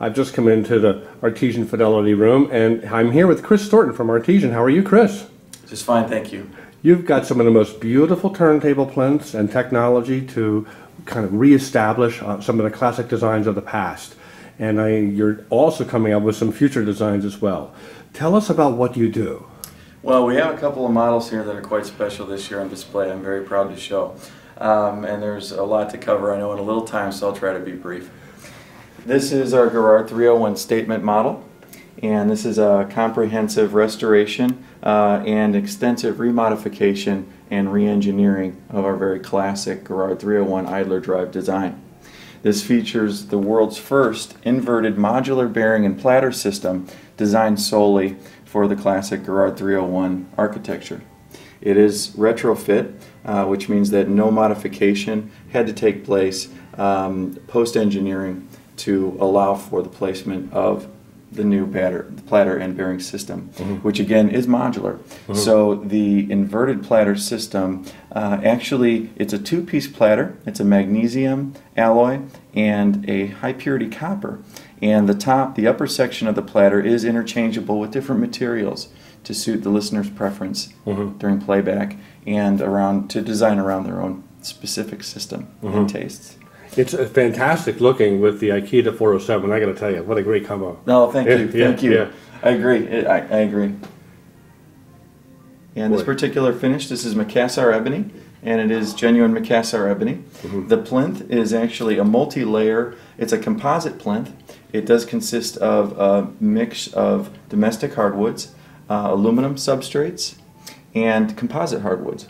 I've just come into the Artisan Fidelity room, and I'm here with Chris Thornton from Artisan. How are you, Chris? Just fine, thank you. You've got some of the most beautiful turntable plinths and technology to kind of reestablish uh, some of the classic designs of the past. And I, you're also coming up with some future designs as well. Tell us about what you do. Well, we have a couple of models here that are quite special this year on display. I'm very proud to show. Um, and there's a lot to cover, I know, in a little time, so I'll try to be brief. This is our Garrard 301 statement model, and this is a comprehensive restoration uh, and extensive remodification and re-engineering of our very classic Garrard 301 idler drive design. This features the world's first inverted modular bearing and platter system designed solely for the classic Garrard 301 architecture. It is retrofit, uh, which means that no modification had to take place um, post-engineering to allow for the placement of the new platter, platter and bearing system, mm-hmm. which again is modular. Mm-hmm. So the inverted platter system, uh, actually, it's a two-piece platter. It's a magnesium alloy and a high purity copper. And the top, the upper section of the platter is interchangeable with different materials to suit the listener's preference mm-hmm. during playback and around to design around their own specific system and mm-hmm. tastes. It's a fantastic looking with the Ikeda 407. I got to tell you, what a great combo. No, thank you, yeah, thank you. Yeah. I agree. I, I agree. And Boy. this particular finish, this is Macassar ebony, and it is genuine Macassar ebony. Mm-hmm. The plinth is actually a multi-layer. It's a composite plinth. It does consist of a mix of domestic hardwoods, uh, aluminum substrates, and composite hardwoods.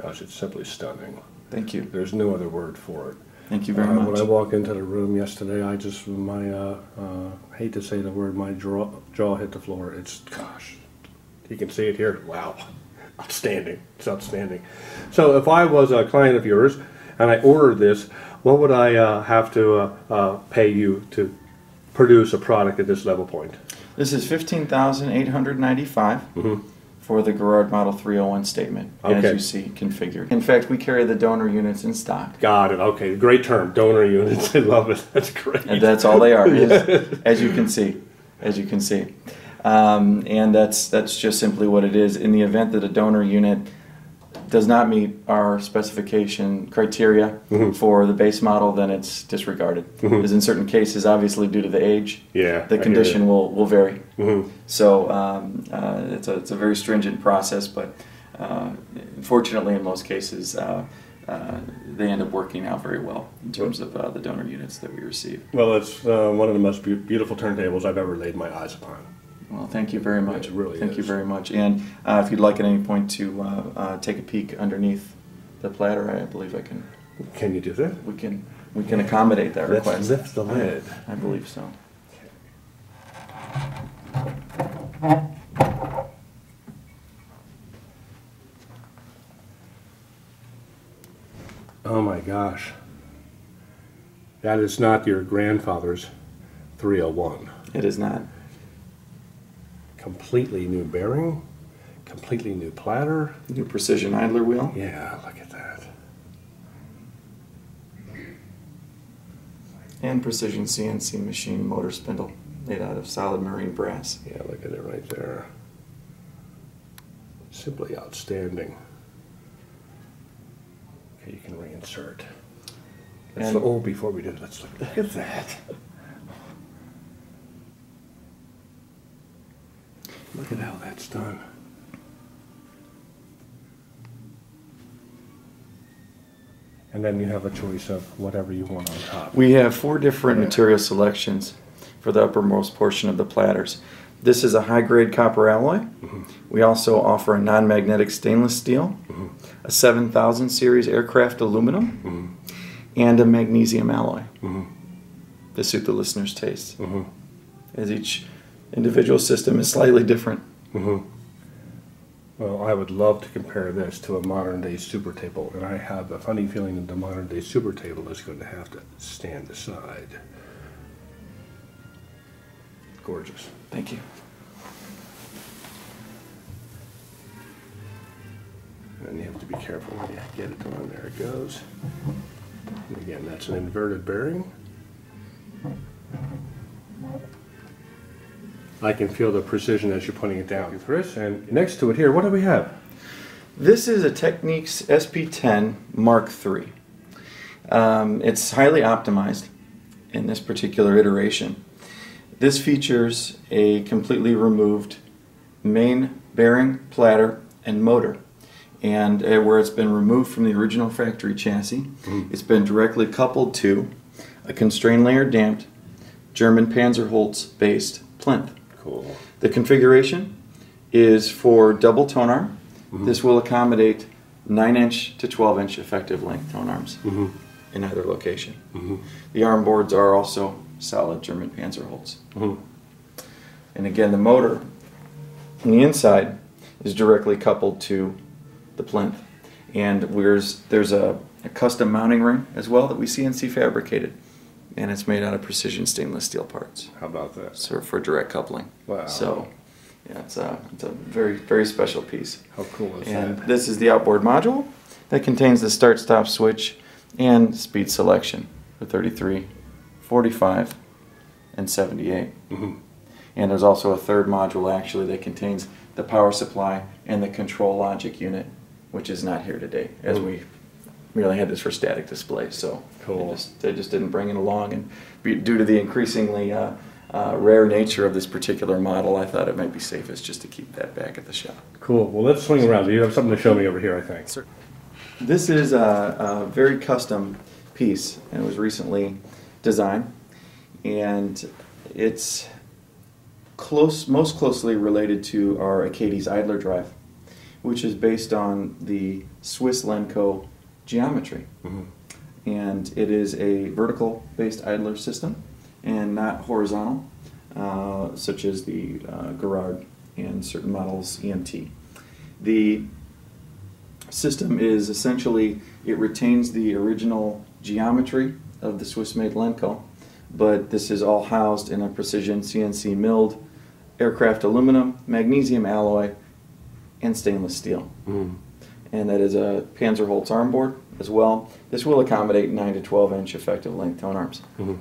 Gosh, it's simply stunning. Thank you. There's no other word for it. Thank you very uh, much. When I walked into the room yesterday, I just my uh, uh, hate to say the word, my jaw jaw hit the floor. It's gosh, you can see it here. Wow, outstanding! It's outstanding. So if I was a client of yours and I ordered this, what would I uh, have to uh, uh, pay you to produce a product at this level point? This is fifteen thousand eight hundred ninety-five. Mm-hmm for the Garrard Model 301 statement, okay. as you see configured. In fact, we carry the donor units in stock. Got it. Okay, great term, donor units. I love it. That's great. And that's all they are, as you can see. As you can see. Um, and that's, that's just simply what it is. In the event that a donor unit does not meet our specification criteria mm-hmm. for the base model, then it's disregarded. Mm-hmm. Because in certain cases, obviously due to the age, yeah, the condition will, will vary. Mm-hmm. So um, uh, it's, a, it's a very stringent process, but uh, unfortunately, in most cases, uh, uh, they end up working out very well in terms of uh, the donor units that we receive. Well, it's uh, one of the most be- beautiful turntables I've ever laid my eyes upon. Well, thank you very much. It really Thank is. you very much. And uh, if you'd like at any point to uh, uh, take a peek underneath the platter, I believe I can. Can you do that? We can. We can accommodate that Let's request. lift the lid. I, I believe so. Oh my gosh. That is not your grandfather's 301. It is not completely new bearing, completely new platter. New precision idler wheel. Yeah, look at that. And precision CNC machine motor spindle made out of solid marine brass. Yeah, look at it right there. Simply outstanding. Okay, you can reinsert. Let's, and, oh, before we do, let's look, look at that. Look at how that's done. And then you have a choice of whatever you want on top. We have four different material selections for the uppermost portion of the platters. This is a high grade copper alloy. Mm-hmm. We also offer a non magnetic stainless steel, mm-hmm. a 7000 series aircraft aluminum, mm-hmm. and a magnesium alloy mm-hmm. to suit the listener's taste. Mm-hmm. As each individual system is slightly different. Mm-hmm. Well, I would love to compare this to a modern day super table, and I have a funny feeling that the modern day super table is going to have to stand aside. Gorgeous. Thank you. And you have to be careful when you get it on. There it goes. And again, that's an inverted bearing. I can feel the precision as you're putting it down, Chris. And next to it here, what do we have? This is a Technics SP10 Mark III. Um, it's highly optimized in this particular iteration. This features a completely removed main bearing, platter, and motor. And uh, where it's been removed from the original factory chassis, Mm. it's been directly coupled to a constrained layer damped German Panzerholz based plinth. Cool. The configuration is for double tone arm. This will accommodate 9 inch to 12 inch effective length tone arms Mm-hmm. in either location. Mm-hmm. The arm boards are also solid German Panzerholz. Mm-hmm. And again, the motor on the inside is directly coupled to the plinth. And there's, there's a, a custom mounting ring as well that we CNC fabricated. And it's made out of precision stainless steel parts How about that? so for direct coupling. Wow. So, yeah, it's a, it's a very, very special piece. How cool is And that? And this is the outboard module that contains the start-stop switch and speed selection for 33, 45, and 78. Mhm. And there's also a third module actually that contains the power supply and the control logic unit, which is not here today, as Mm. we merely had this for static display. So Cool. they, just, they just didn't bring it along, and be, due to the increasingly uh, uh, rare nature of this particular model, I thought it might be safest just to keep that back at the shop. Cool. Well, let's swing around. You have something to show me over here, I think. This is a, a very custom piece, and it was recently designed, and it's close, most closely related to our Acades Idler drive, which is based on the Swiss Lenco geometry, Mhm. and it is a vertical-based idler system, and not horizontal, uh, such as the uh, Garrard and certain models EMT. The system is essentially it retains the original geometry of the Swiss-made Lenco, but this is all housed in a precision CNC milled aircraft aluminum, magnesium alloy, and stainless steel. Mhm. And that is a Panzerholz arm board as well. This will accommodate 9 to 12 inch effective length tone arms. Mhm.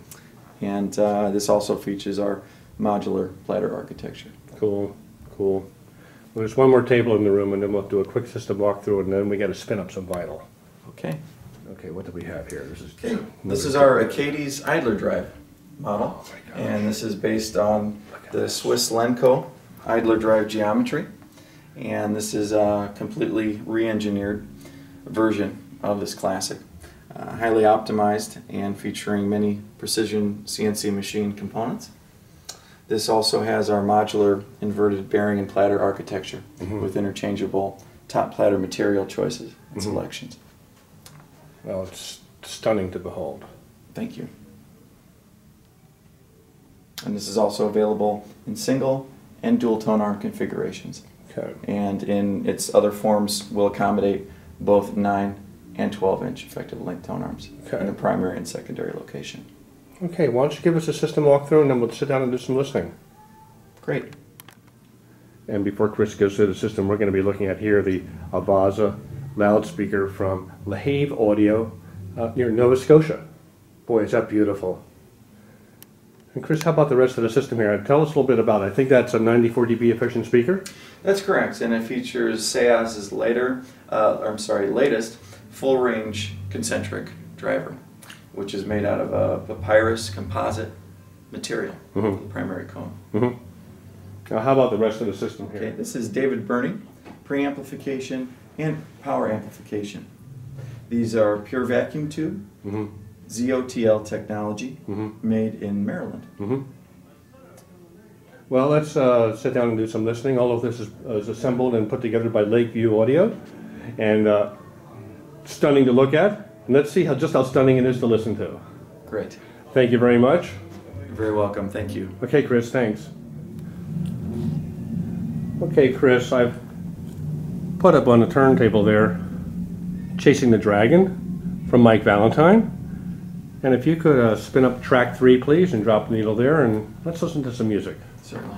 And uh, this also features our modular platter architecture. Cool. Cool. Well, there's one more table in the room, and then we'll do a quick system walkthrough, and then we got to spin up some vinyl. Okay. Okay, what do we have here? This is Okay, this is our Acades Idler drive model, Oh my and this is based on the Swiss Lenco Idler drive geometry, and this is a completely re-engineered version of this classic, uh, highly optimized and featuring many precision CNC machine components. This also has our modular inverted bearing and platter architecture Mhm. with interchangeable top platter material choices and Mhm. selections. Well, it's stunning to behold. Thank you. And this is also available in single and dual tone arm configurations. Okay. And in its other forms will accommodate both 9 and 12 inch effective length tone arms Okay. in the primary and secondary location. Okay, why don't you give us a system walkthrough, and then we'll sit down and do some listening. Great. And before Chris goes through the system, we're going to be looking at here the Avaza loudspeaker from LaHave Audio uh, near Nova Scotia. Boy, is that beautiful. And Chris, how about the rest of the system here? Tell us a little bit about it. I think that's a 94 dB efficient speaker. That's correct, and it features SEAS's later, uh, I'm sorry, latest full range concentric driver, which is made out of a papyrus composite material, Mhm. the primary cone. hmm Now, how about the rest of the system Okay, here? this is David Berning, preamplification and power amplification. These are pure vacuum tube, hmm ZOTL technology, hmm made in Maryland. hmm Well, let's uh, sit down and do some listening. All of this is, is assembled and put together by Lakeview Audio, and uh, stunning to look at. And let's see how just how stunning it is to listen to. Great. Thank you very much. You're very welcome. Thank you. Okay, Chris, thanks. Okay, Chris, I've put up on the turntable there Chasing the Dragon from Mike Valentine. And if you could uh, spin up track three, please, and drop the needle there, and let's listen to some music. Certainly.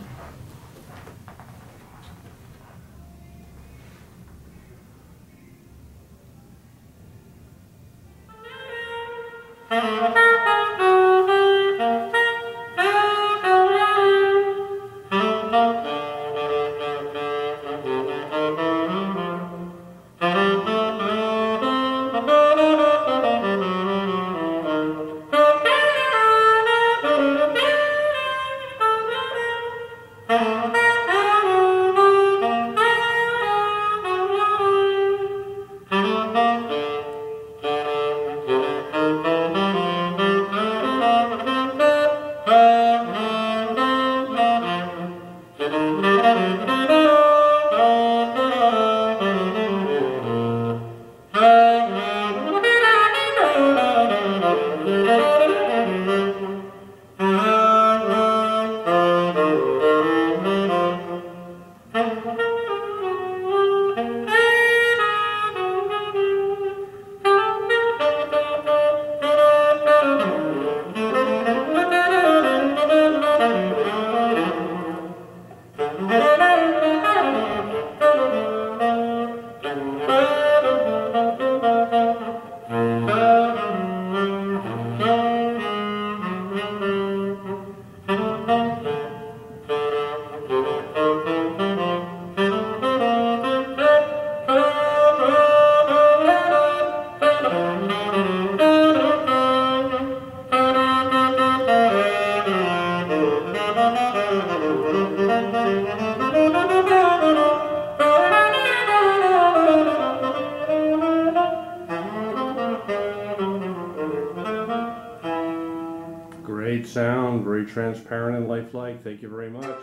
Very transparent and lifelike. Thank you very much.